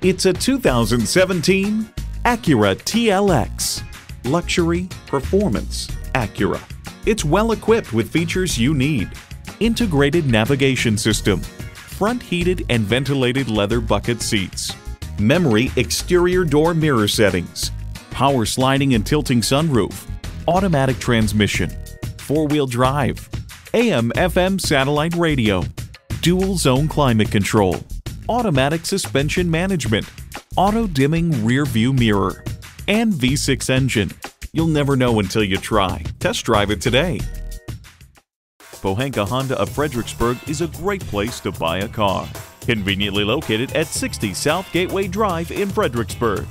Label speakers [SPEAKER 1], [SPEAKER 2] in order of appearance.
[SPEAKER 1] It's a 2017 Acura TLX. Luxury, performance, Acura. It's well equipped with features you need. Integrated navigation system, front heated and ventilated leather bucket seats, memory exterior door mirror settings, power sliding and tilting sunroof, automatic transmission, four-wheel drive, AM FM satellite radio, dual zone climate control, automatic suspension management, auto dimming rear view mirror, and V6 engine. You'll never know until you try. Test drive it today. Pohanka Honda of Fredericksburg is a great place to buy a car. Conveniently located at 60 South Gateway Drive in Fredericksburg.